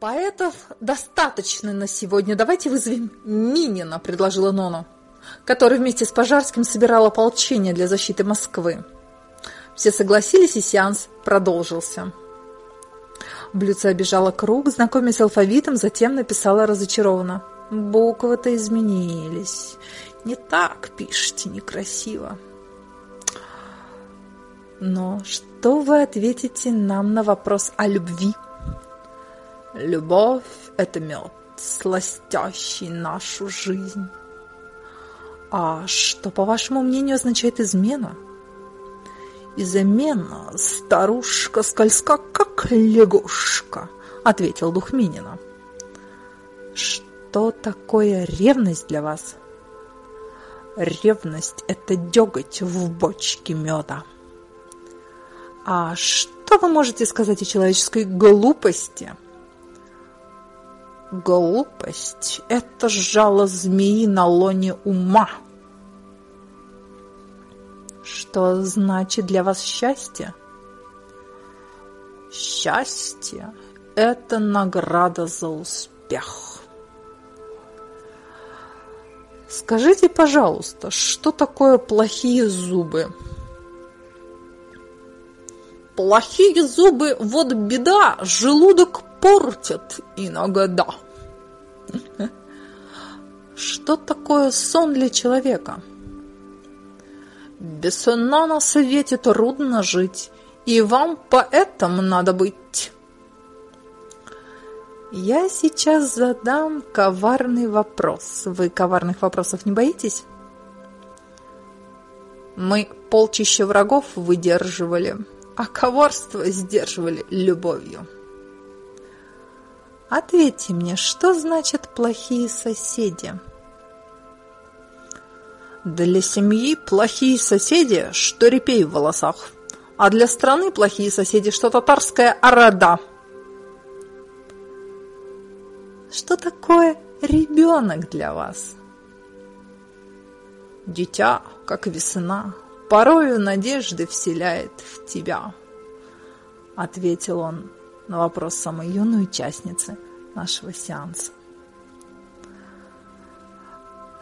Поэтов достаточно на сегодня. Давайте вызовем Минина, предложила Нона, который вместе с Пожарским собирал ополчение для защиты Москвы. Все согласились, и сеанс продолжился. Блюдце обижала круг, знакомясь с алфавитом, затем написала разочарованно. Буквы-то изменились. Не так пишете, некрасиво. Но что вы ответите нам на вопрос о любви? Любовь – это мед, сластящий нашу жизнь. А что, по вашему мнению, означает измена? Измена, старушка скользка, как лягушка, ответил дух Минина. Что такое ревность для вас? Ревность – это деготь в бочке меда. А что вы можете сказать о человеческой глупости? Глупость – это жало змеи на лоне ума. Что значит для вас счастье? Счастье – это награда за успех. Скажите, пожалуйста, что такое плохие зубы? Плохие зубы, вот беда, желудок портят иногда. Что такое сон для человека? Без сна на свете трудно жить, и вам поэтому надо быть. Я сейчас задам коварный вопрос. Вы коварных вопросов не боитесь? Мы полчища врагов выдерживали а коварство сдерживали любовью. Ответьте мне, что значит плохие соседи? Для семьи плохие соседи, что репей в волосах, а для страны плохие соседи, что татарская орда. Что такое ребенок для вас? Дитя, как весна, порою надежды вселяет в тебя», — ответил он на вопрос самой юной участницы нашего сеанса.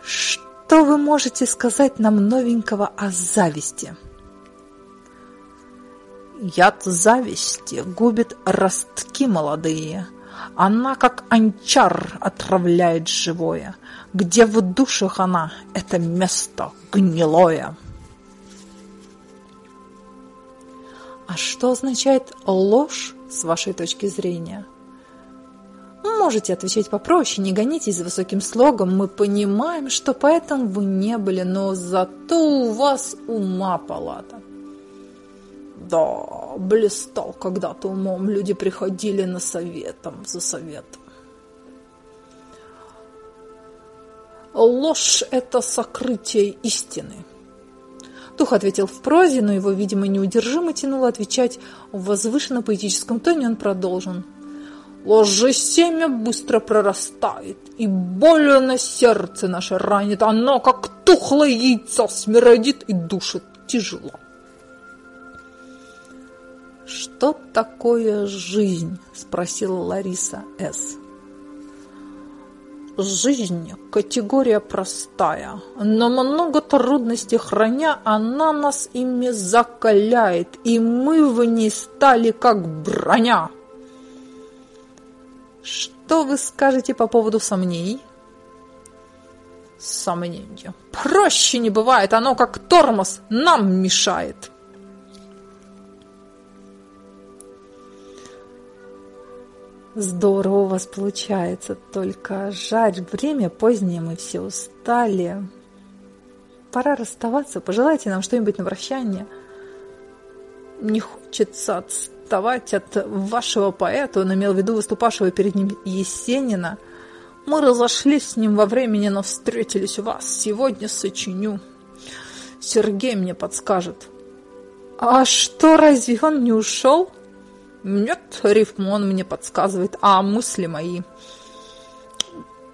Что вы можете сказать нам новенького о зависти? Яд зависти губит ростки молодые. Она, как анчар, отравляет живое. Где в душах она, это место гнилое. А что означает ложь с вашей точки зрения? Можете отвечать попроще, не гонитесь за высоким слогом. Мы понимаем, что поэтому вы не были, но зато у вас ума палата. Да, блистал когда-то умом, люди приходили на советом, за советом. Ложь – это сокрытие истины. Тух ответил в прозе, но его, видимо, неудержимо тянуло отвечать в возвышенно-поэтическом тоне, он продолжен. Ложе семя быстро прорастает, и болью на сердце наше ранит. Оно, как тухлое яйцо, смердит и душит тяжело. «Что такое жизнь?» – спросила Лариса С. Жизнь – категория простая, но много трудностей храня, она нас ими закаляет, и мы в ней стали как броня. Что вы скажете по поводу сомнений? Сомнения. Проще не бывает, оно как тормоз нам мешает. Здорово у вас получается, только жаль, время позднее, мы все устали. Пора расставаться, пожелайте нам что-нибудь на прощание. Не хочется отставать от вашего поэта, он имел в виду выступавшего перед ним Есенина. Мы разошлись с ним во времени, но встретились у вас. Сегодня сочиню. Сергей мне подскажет. А что, разве он не ушел? Нет, рифму он мне подсказывает, а мысли мои.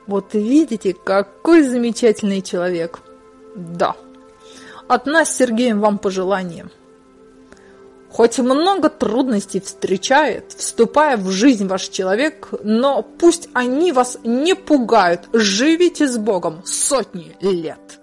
Вот видите, какой замечательный человек. Да. От нас Сергеем вам пожелание. Хоть много трудностей встречает, вступая в жизнь ваш человек, но пусть они вас не пугают. Живите с Богом сотни лет.